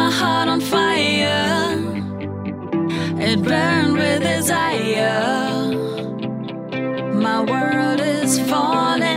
my heart on fire. It burned with desire. My world is falling.